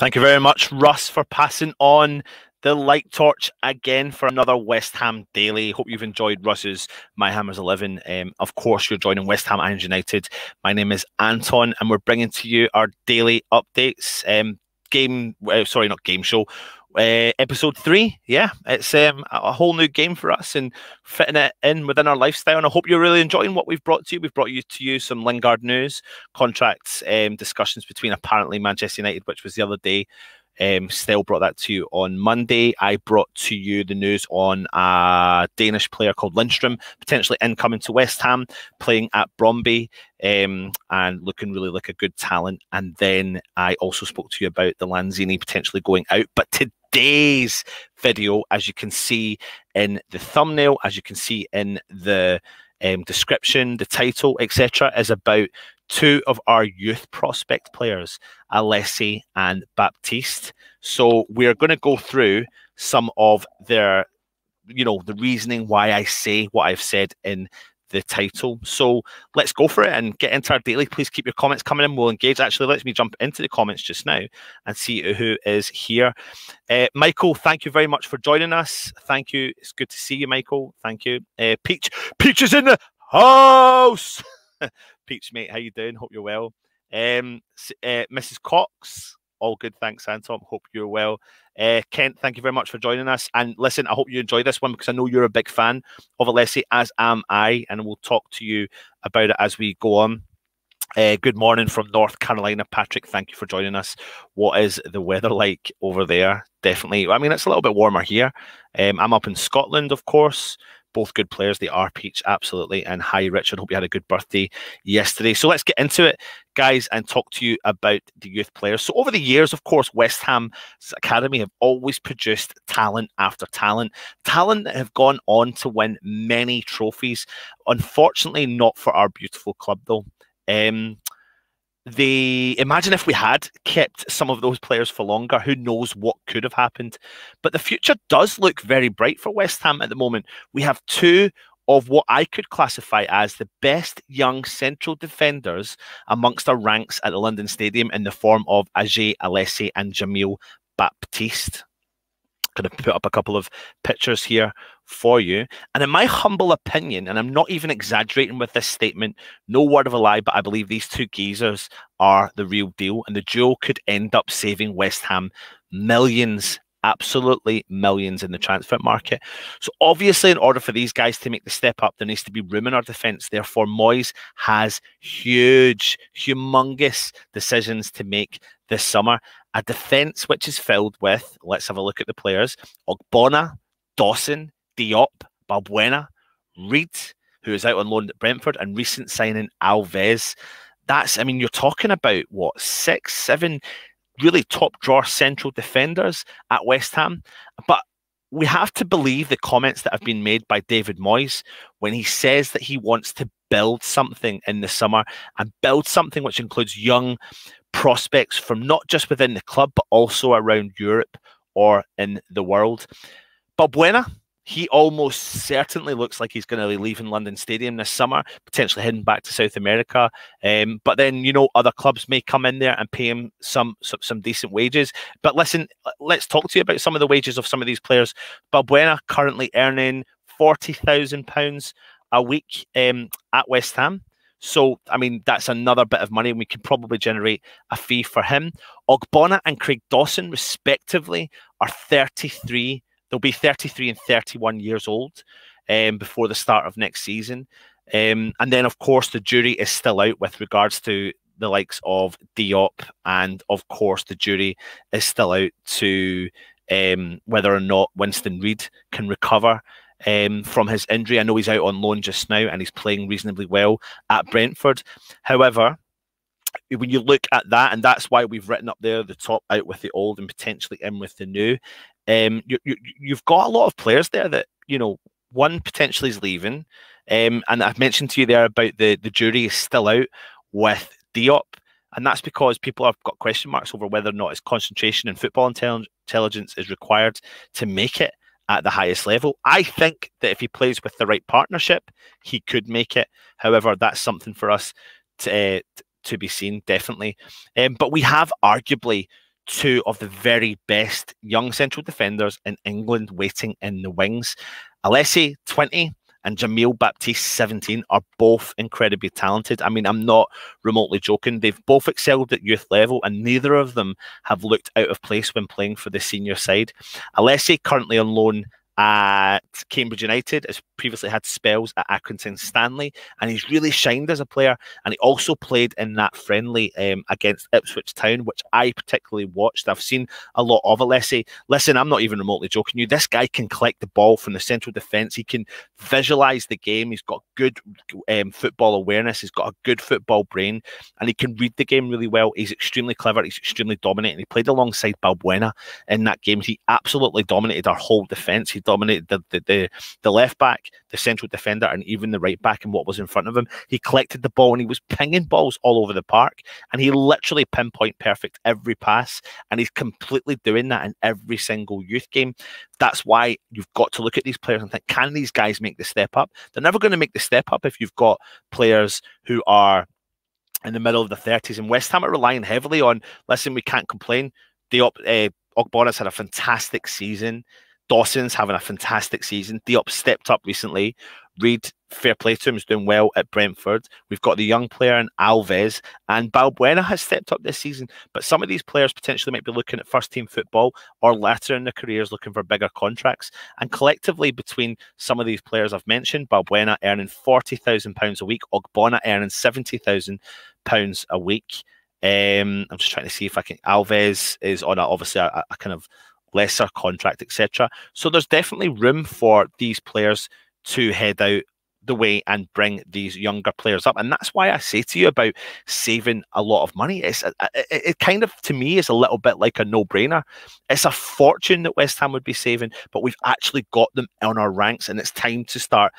Thank you very much, Russ, for passing on the light torch again for another West Ham daily. Hope you've enjoyed Russ's My Hammers 11. Um, of course, you're joining West Ham Irons United. My name is Anton, and we're bringing to you our daily updates. Um, game, uh, sorry, not game show. Uh, episode three, yeah, it's um, a whole new game for us and fitting it in within our lifestyle. And I hope you're really enjoying what we've brought to you. We've brought you to you some Lingard news, contracts, um, discussions between apparently Manchester United, which was the other day, um, Stell brought that to you on Monday. I brought to you the news on a Danish player called Lindstrom, potentially incoming to West Ham, playing at Brøndby, um, and looking really like a good talent. And then I also spoke to you about the Lanzini potentially going out. But today's video, as you can see in the thumbnail, as you can see in the um, description, the title, etc., is about two of our youth prospect players, Alese and Baptiste. So we're going to go through some of their, you know, the reasoning why I say what I've said in the title. So let's go for it and get into our daily. Please keep your comments coming in. We'll engage. Actually, let me jump into the comments just now and see who is here. Uh, Michael, thank you very much for joining us. Thank you. It's good to see you, Michael. Thank you. Uh, Peach, Peach is in the house. Peach, mate, how you doing? Hope you're well. Um, uh, Mrs. Cox, all good. Thanks, Anton. Hope you're well. Uh, Kent, thank you very much for joining us. And listen, I hope you enjoy this one because I know you're a big fan of Alese, as am I. And we'll talk to you about it as we go on. Uh, good morning from North Carolina, Patrick. Thank you for joining us. What is the weather like over there? Definitely. I mean, it's a little bit warmer here. Um, I'm up in Scotland, of course both good players. They are Peach, absolutely. And hi, Richard. Hope you had a good birthday yesterday. So let's get into it, guys, and talk to you about the youth players. So over the years, of course, West Ham's academy have always produced talent after talent, talent that have gone on to win many trophies. Unfortunately, not for our beautiful club, though. Um, they imagine if we had kept some of those players for longer, who knows what could have happened. But the future does look very bright for West Ham at the moment. We have two of what I could classify as the best young central defenders amongst our ranks at the London Stadium in the form of Ajay Alese and Jamil Baptiste going to put up a couple of pictures here for you. And in my humble opinion, and I'm not even exaggerating with this statement, no word of a lie, but I believe these two geezers are the real deal. And the duo could end up saving West Ham millions absolutely millions in the transfer market. So obviously, in order for these guys to make the step up, there needs to be room in our defence. Therefore, Moyes has huge, humongous decisions to make this summer a defence which is filled with, let's have a look at the players Ogbonna, Dawson, Diop, Balbuena, Reid, who is out on loan at Brentford, and recent signing Alves. That's, I mean, you're talking about what, six, seven really top drawer central defenders at West Ham. But we have to believe the comments that have been made by David Moyes when he says that he wants to build something in the summer and build something which includes young prospects from not just within the club, but also around Europe or in the world. Balbuena, he almost certainly looks like he's going to be leaving London Stadium this summer, potentially heading back to South America. Um, but then, you know, other clubs may come in there and pay him some, some, some decent wages. But listen, let's talk to you about some of the wages of some of these players. Balbuena currently earning forty thousand pounds a week um, at West Ham. So, I mean, that's another bit of money, and we can probably generate a fee for him. Ogbonna and Craig Dawson, respectively, are 33. They'll be 33 and 31 years old um, before the start of next season. Um, and then, of course, the jury is still out with regards to the likes of Diop, and of course, the jury is still out to um, whether or not Winston Reid can recover um, from his injury. I know he's out on loan just now and he's playing reasonably well at Brentford. However, when you look at that, and that's why we've written up there the top out with the old and potentially in with the new. Um, you, you, you've got a lot of players there that you know one potentially is leaving, um, and I've mentioned to you there about the the jury is still out with Diop, and that's because people have got question marks over whether or not his concentration and football intelligence is required to make it at the highest level. I think that if he plays with the right partnership, he could make it. However, that's something for us to uh, to be seen, definitely. Um, but we have arguably two of the very best young central defenders in England waiting in the wings. Alese, 20, and Jamil Baptiste, 17, are both incredibly talented. I mean, I'm not remotely joking. They've both excelled at youth level, and neither of them have looked out of place when playing for the senior side. Alese, currently on loan at Cambridge United, has previously had spells at Accrington Stanley, and he's really shined as a player. And he also played in that friendly um, against Ipswich Town, which I particularly watched. I've seen a lot of Alese. Listen, I'm not even remotely joking you. This guy can collect the ball from the central defence. He can visualise the game. He's got good um, football awareness. He's got a good football brain, and he can read the game really well. He's extremely clever. He's extremely dominating. He played alongside Balbuena in that game. He absolutely dominated our whole defence. He dominated the, the, the, the left back the central defender, and even the right back and what was in front of him. He collected the ball and he was pinging balls all over the park, and he literally pinpoint perfect every pass. And he's completely doing that in every single youth game. That's why you've got to look at these players and think, can these guys make the step up? They're never going to make the step up if you've got players who are in the middle of the 30s. And West Ham are relying heavily on, listen, we can't complain. Diop, uh, Ogbonna's had a fantastic season. Dawson's having a fantastic season. Diop stepped up recently. Reid, fair play to him, is doing well at Brentford. We've got the young player in Alves, and Balbuena has stepped up this season. But some of these players potentially might be looking at first team football or later in their careers looking for bigger contracts. And collectively, between some of these players I've mentioned, Balbuena earning £40,000 a week, Ogbonna earning £70,000 a week. Um, I'm just trying to see if I can. Alves is on a, obviously a, a kind of lesser contract, etc. So there's definitely room for these players to head out the way and bring these younger players up. And that's why I say to you about saving a lot of money. It's it, it kind of to me is a little bit like a no-brainer. It's a fortune that West Ham would be saving, but we've actually got them on our ranks, and it's time to start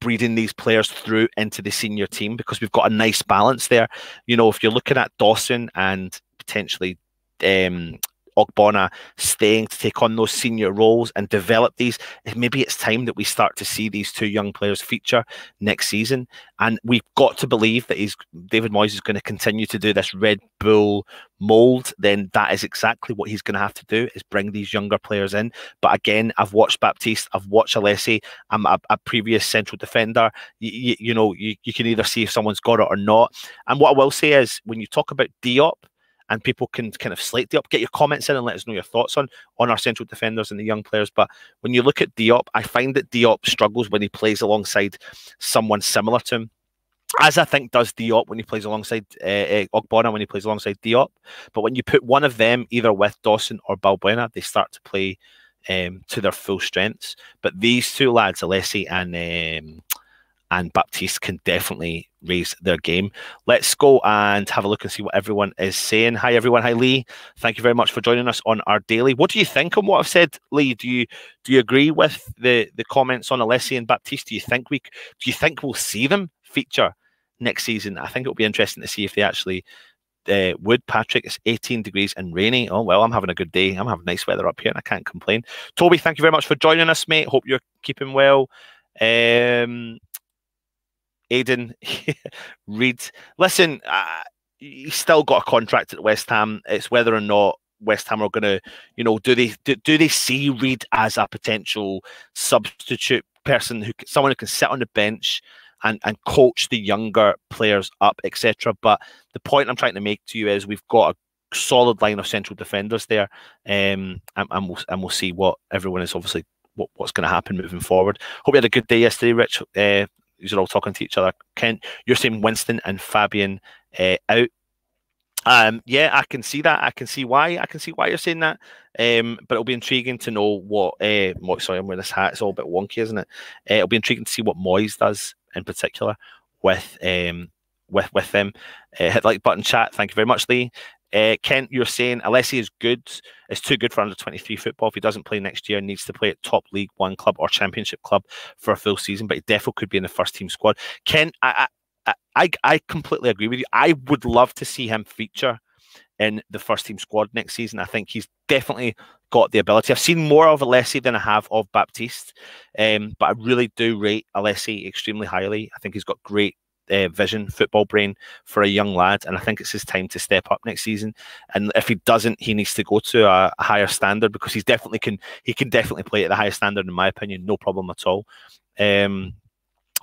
breeding these players through into the senior team because we've got a nice balance there. You know, if you're looking at Dawson and potentially um, Ogbonna staying to take on those senior roles and develop these. Maybe it's time that we start to see these two young players feature next season. And we've got to believe that he's David Moyes is going to continue to do this Red Bull mold. Then that is exactly what he's going to have to do is bring these younger players in. But again, I've watched Baptiste, I've watched Alese. I'm a, a previous central defender. You, you, you know, you, you can either see if someone's got it or not. And what I will say is when you talk about Diop, and people can kind of slate Diop. Get your comments in and let us know your thoughts on on our central defenders and the young players. But when you look at Diop, I find that Diop struggles when he plays alongside someone similar to him. As I think does Diop when he plays alongside uh, uh, Ogbonna when he plays alongside Diop. But when you put one of them either with Dawson or Balbuena, they start to play um, to their full strengths. But these two lads, Alese and um, and Baptiste can definitely raise their game. Let's go and have a look and see what everyone is saying. Hi, everyone. Hi, Lee. Thank you very much for joining us on our daily. What do you think on what I've said, Lee? Do you do you agree with the the comments on Alese and Baptiste? Do you think we do you think we'll see them feature next season? I think it'll be interesting to see if they actually uh, would Patrick. It's 18 degrees and rainy. Oh well, I'm having a good day. I'm having nice weather up here, and I can't complain. Toby, thank you very much for joining us, mate. Hope you're keeping well. Um, Aiden Reid. Listen, uh, he's still got a contract at West Ham. It's whether or not West Ham are going to, you know, do they do, do they see Reid as a potential substitute person who someone who can sit on the bench and and coach the younger players up, etc. But the point I'm trying to make to you is we've got a solid line of central defenders there, um, and, and we'll and we'll see what everyone is obviously what, what's going to happen moving forward. Hope you had a good day yesterday, Rich. Uh, are all talking to each other. Kent, you're saying Winston and Fabian uh, out. Um, yeah, I can see that. I can see why. I can see why you're saying that. Um, but it'll be intriguing to know what. Uh, what sorry, I'm wearing this hat. It's all a bit wonky, isn't it? Uh, it'll be intriguing to see what Moyes does in particular with um with with them. Uh, hit like button chat. Thank you very much, Lee. Uh, Kent, you're saying Alese is good. It's too good for under 23 football. If he doesn't play next year, needs to play at top League One club or Championship club for a full season. But he definitely could be in the first team squad. Kent, I, I, I, I completely agree with you. I would love to see him feature in the first team squad next season. I think he's definitely got the ability. I've seen more of Alese than I have of Baptiste, um, but I really do rate Alese extremely highly. I think he's got great uh, vision, football brain for a young lad, and I think it's his time to step up next season. And if he doesn't, he needs to go to a, a higher standard because he's definitely can he can definitely play at the highest standard in my opinion, no problem at all. Um,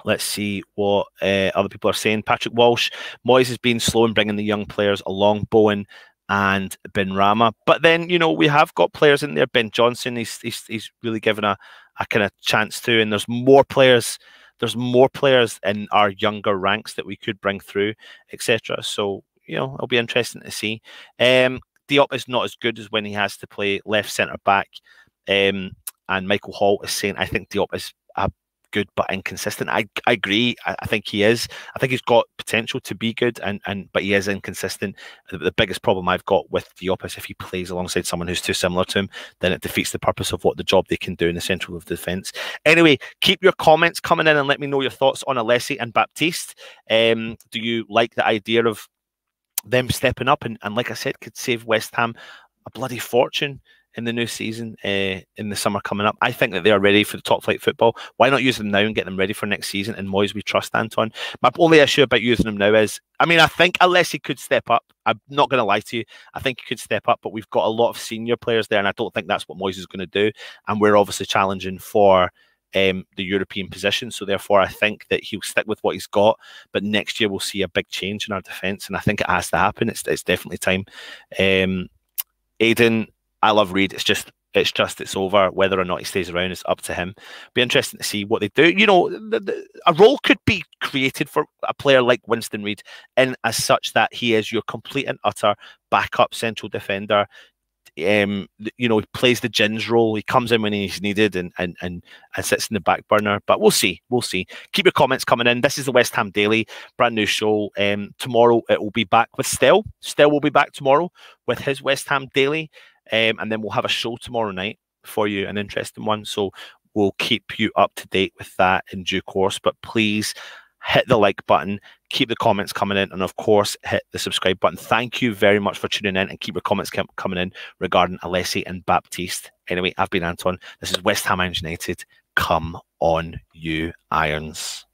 Let's see what uh, other people are saying. Patrick Walsh, Moyes has been slow in bringing the young players along. Bowen and Benrahma, But then, you know, we have got players in there. Ben Johnson, he's he's, he's really given a, a kind of chance to, and there's more players. There's more players in our younger ranks that we could bring through, etc. So you know, it'll be interesting to see. Um, Diop is not as good as when he has to play left centre back. Um, and Michael Hall is saying, I think Diop is a good but inconsistent. I, I agree. I, I, think he is. I think he's got potential to be good, and and but he is inconsistent. The, the biggest problem I've got with the opposite, if he plays alongside someone who's too similar to him, then it defeats the purpose of what the job they can do in the central of defence. Anyway, keep your comments coming in and let me know your thoughts on Alese and Baptiste. Um, do you like the idea of them stepping up and, and like I said, could save West Ham a bloody fortune? In the new season uh, in the summer coming up. I think that they are ready for the top flight football. Why not use them now and get them ready for next season? And Moyes, we trust Anton. My only issue about using them now is, I mean, I think unless he could step up, I'm not going to lie to you. I think he could step up, but we've got a lot of senior players there, and I don't think that's what Moyes is going to do. And we're obviously challenging for. Um, the European position. So therefore, I think that he'll stick with what he's got. But next year we'll see a big change in our defence, and I think it has to happen. It's it's definitely time. Um, Aiden, I love Reid. It's just it's just it's over. Whether or not he stays around is up to him. Be interesting to see what they do. You know, the, the, a role could be created for a player like Winston Reid, and as such that he is your complete and utter backup central defender. Um, you know, he plays the Gins role. He comes in when he's needed and and and and sits in the back burner. But we'll see. We'll see. Keep your comments coming in. This is the West Ham Daily, brand new show. Um, tomorrow it will be back with Stell. Stell will be back tomorrow with his West Ham Daily. Um, and then we'll have a show tomorrow night for you, an interesting one. So we'll keep you up to date with that in due course. But please hit the like button, keep the comments coming in, and of course, hit the subscribe button. Thank you very much for tuning in and keep your comments coming in regarding Alese and Baptiste. Anyway, I've been Anton. This is West Ham United. Come on, you Irons.